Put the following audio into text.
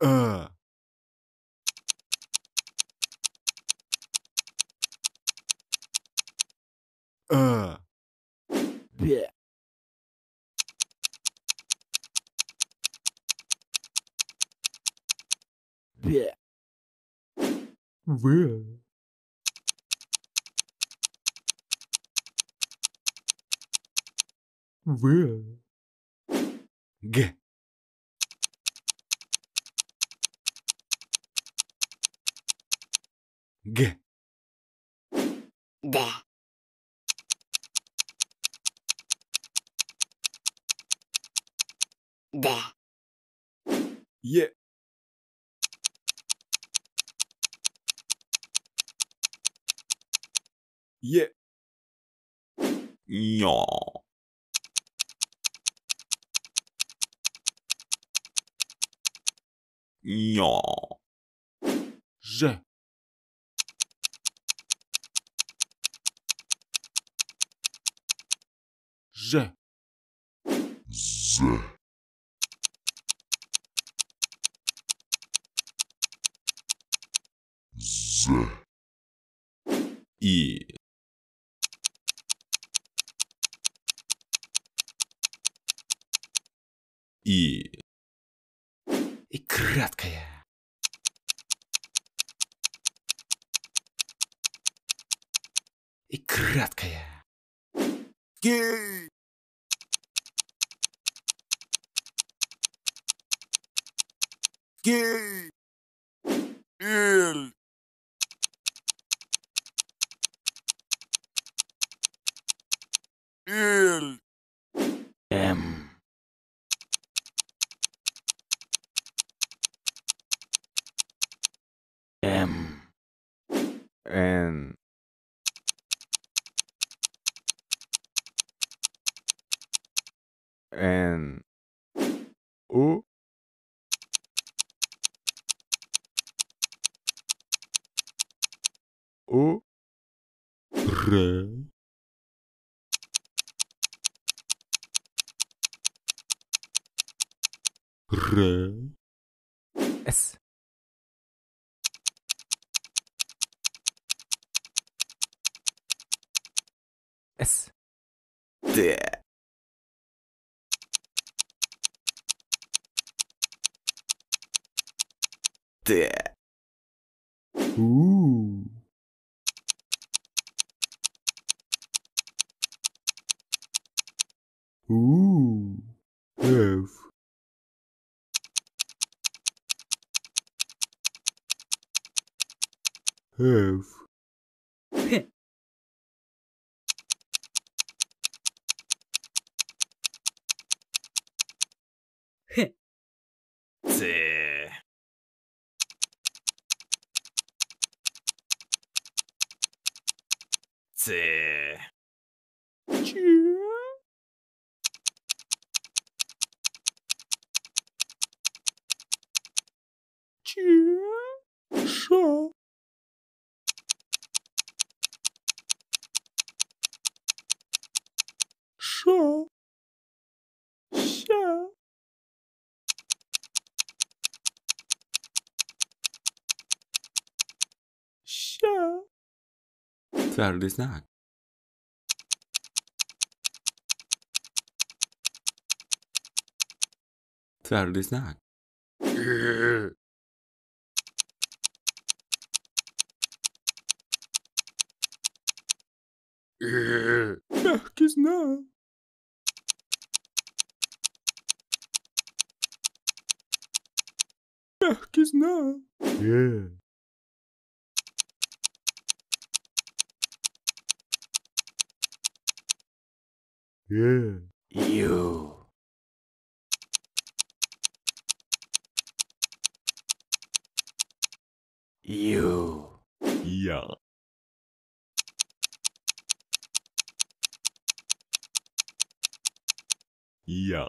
А. А. Бе. Бе. Вы. Вы. Г. げ。で。で。いいえ。いやいやぜ。Je, je, i, и, И краткая. И краткая. гей, Gay. Ill. Ill. M. M. N. N. O. O. Re. Re. S. S. D. D. roof hoof hoof Tse. Tse. Russia. Sure. Saturday snack. Saturday snack. Herkes ne? back is now. Yeah. Yeah. You. You. Yeah. Yeah.